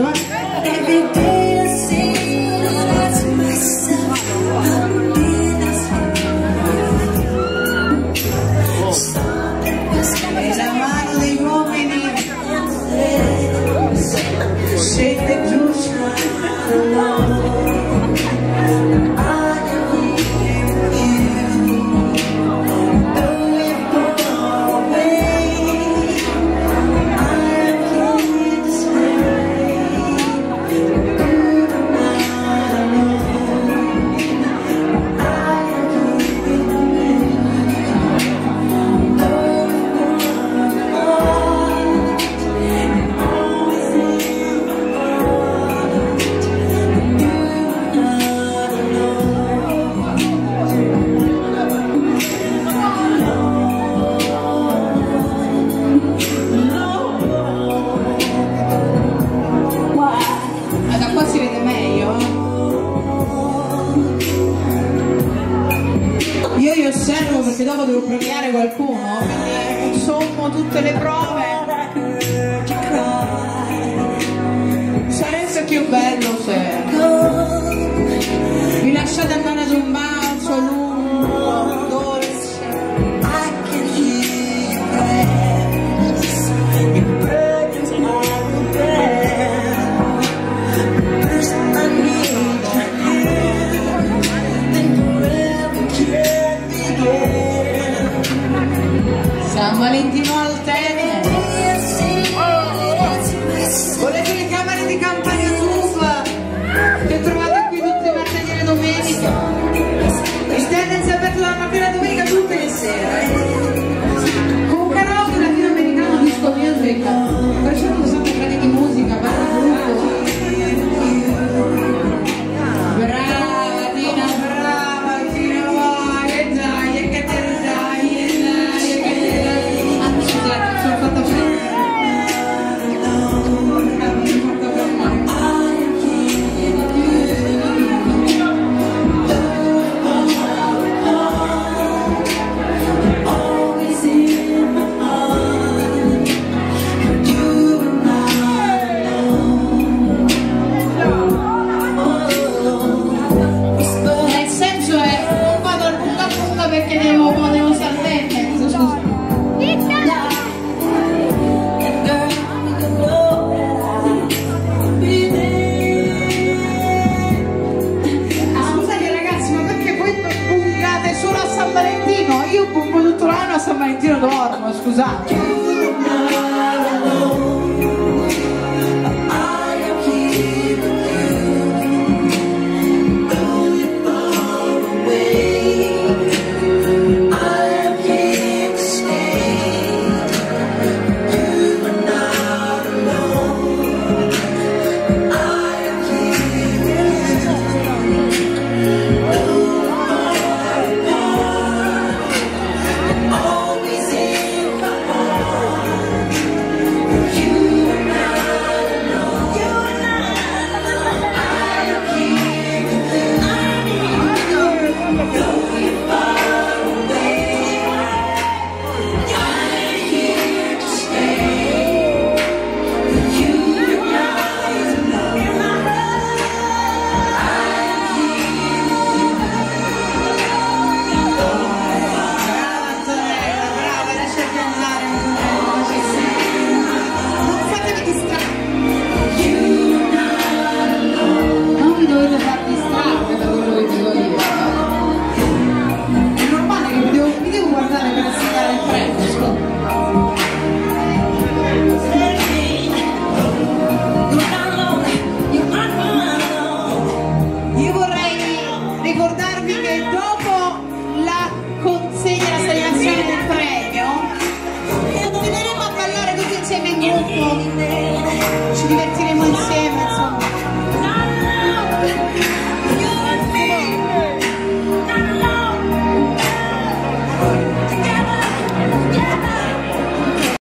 every day I say to myself, I'm I'm Shake the juice, perché dopo devo premiare qualcuno, quindi ecco, sommo tutte le prove. Sarebbe più bello se... essa questa mattina dormo, scusate.